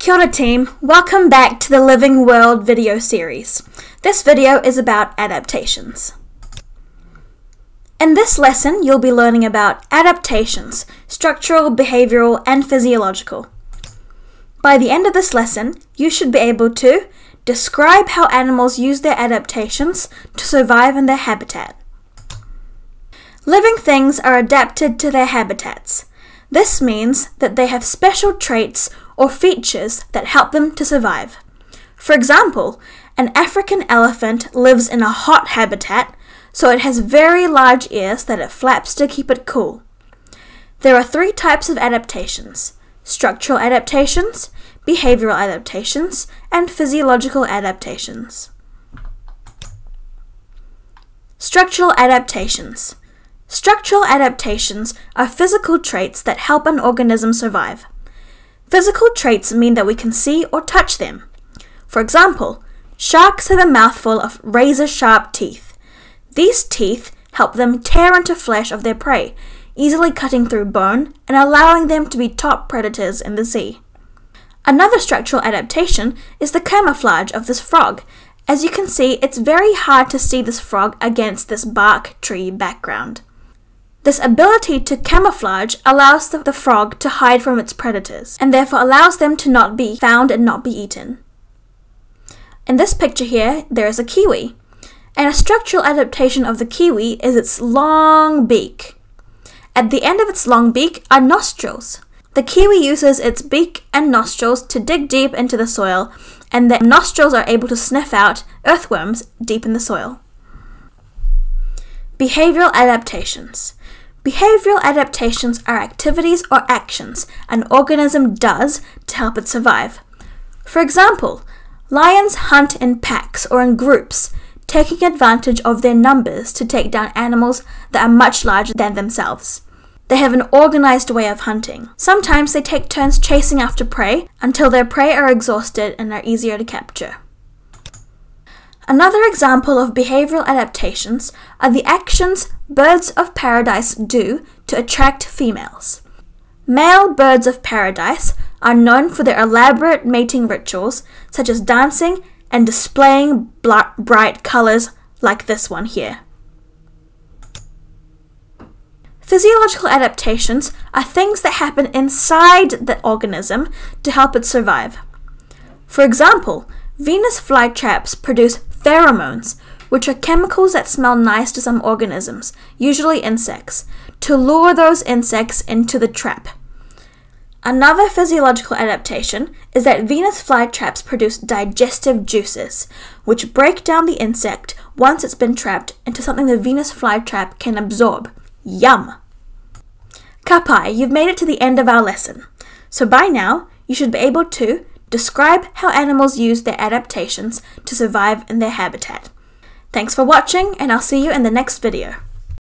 Kia ora team, welcome back to the Living World video series. This video is about adaptations. In this lesson, you'll be learning about adaptations, structural, behavioral, and physiological. By the end of this lesson, you should be able to describe how animals use their adaptations to survive in their habitat. Living things are adapted to their habitats. This means that they have special traits or features that help them to survive. For example, an African elephant lives in a hot habitat, so it has very large ears that it flaps to keep it cool. There are three types of adaptations structural adaptations, behavioral adaptations, and physiological adaptations. Structural adaptations. Structural adaptations are physical traits that help an organism survive. Physical traits mean that we can see or touch them. For example, sharks have a mouthful of razor sharp teeth. These teeth help them tear into flesh of their prey, easily cutting through bone and allowing them to be top predators in the sea. Another structural adaptation is the camouflage of this frog. As you can see, it's very hard to see this frog against this bark tree background. This ability to camouflage allows the, the, frog to hide from its predators, and therefore allows them to not be found and not be eaten. In this picture here, there is a kiwi, and a structural adaptation of the kiwi is its long beak. At the end of its long beak are nostrils. The kiwi uses its beak and nostrils to dig deep into the soil, and the nostrils are able to sniff out earthworms deep in the soil. Behavioral adaptations. Behavioral adaptations are activities or actions an organism does to help it survive. For example, lions hunt in packs or in groups, taking advantage of their numbers to take down animals that are much larger than themselves. They have an organized way of hunting. Sometimes they take turns chasing after prey until their prey are exhausted and are easier to capture. Another example of behavioral adaptations are the actions birds of paradise do to attract females. Male birds of paradise are known for their elaborate mating rituals, such as dancing and displaying bright colors like this one here. Physiological adaptations are things that happen inside the organism to help it survive. For example, Venus flytraps produce pheromones, which are chemicals that smell nice to some organisms, usually insects, to lure those insects into the trap. Another physiological adaptation is that Venus flytraps produce digestive juices, which break down the insect once it's been trapped into something the Venus flytrap can absorb. Yum! Kapai, you've made it to the end of our lesson. So by now, you should be able to Describe how animals use their adaptations to survive in their habitat. Thanks for watching, and I'll see you in the next video.